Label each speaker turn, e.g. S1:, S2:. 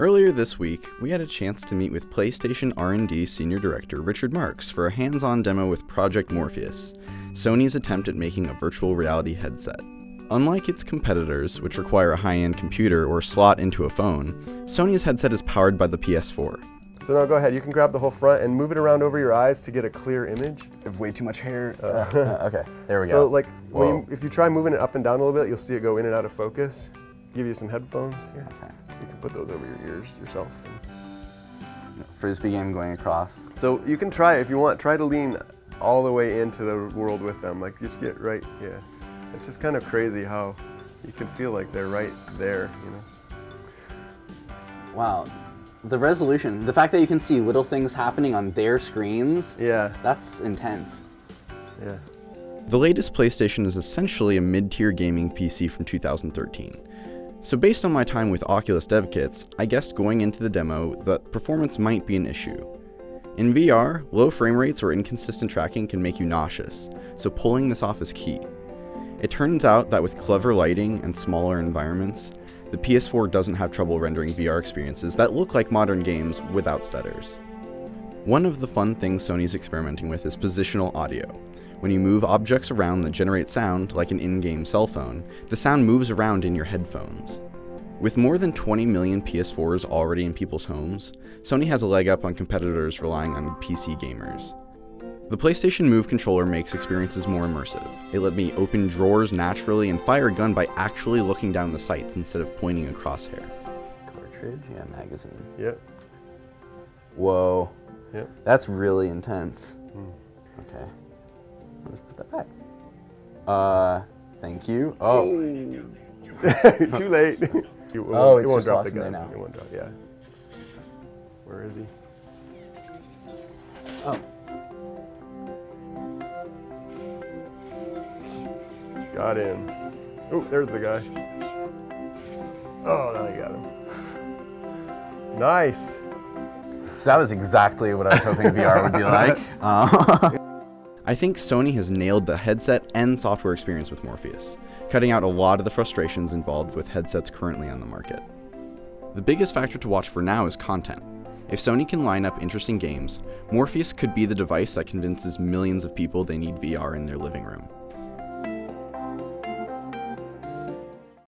S1: Earlier this week, we had a chance to meet with PlayStation R&D Senior Director Richard Marks for a hands-on demo with Project Morpheus, Sony's attempt at making a virtual reality headset. Unlike its competitors, which require a high-end computer or slot into a phone, Sony's headset is powered by the PS4.
S2: So now go ahead, you can grab the whole front and move it around over your eyes to get a clear image.
S3: I have way too much hair. Uh, uh, okay, there we
S2: So
S3: go.
S2: So like, when you, if you try moving it up and down a little bit, you'll see it go in and out of focus. Give you some headphones here.
S3: Okay.
S2: You can put those over your ears yourself. And-
S3: Frisbee game going across.
S2: So you can try, if you want, try to lean all the way into the world with them. Like just get right, yeah. It's just kind of crazy how you can feel like they're right there, you know.
S3: Wow. The resolution, the fact that you can see little things happening on their screens,
S2: Yeah,
S3: that's intense.
S2: yeah.
S1: The latest PlayStation is essentially a mid-tier gaming PC from 2013. So based on my time with Oculus dev kits, I guessed going into the demo that performance might be an issue. In VR, low frame rates or inconsistent tracking can make you nauseous, so pulling this off is key. It turns out that with clever lighting and smaller environments, the PS4 doesn't have trouble rendering VR experiences that look like modern games without stutters. One of the fun things Sony's experimenting with is positional audio. When you move objects around that generate sound, like an in game cell phone, the sound moves around in your headphones. With more than 20 million PS4s already in people's homes, Sony has a leg up on competitors relying on PC gamers. The PlayStation Move controller makes experiences more immersive. It let me open drawers naturally and fire a gun by actually looking down the sights instead of pointing a crosshair.
S3: Cartridge, yeah, magazine.
S2: Yep,
S3: Whoa,
S2: yep.
S3: that's really intense.
S2: Hmm.
S3: Okay, let's put that back. Uh, thank you. Oh,
S2: Too late. You won't-
S3: Oh,
S2: it
S3: it's
S2: won't
S3: just
S2: drop the
S3: there
S2: gun.
S3: now.
S2: It won't drop, yeah. Where is he?
S3: oh,
S2: Got him. Oh, there's the guy. Oh, now you got him. Nice.
S3: so that was exactly what I was hoping VR would be like. Uh,
S1: I think Sony has nailed the headset and software experience with Morpheus, cutting out a lot of the frustrations involved with headsets currently on the market. The biggest factor to watch for now is content. If Sony can line up interesting games, Morpheus could be the device that convinces millions of people they need VR in their living room.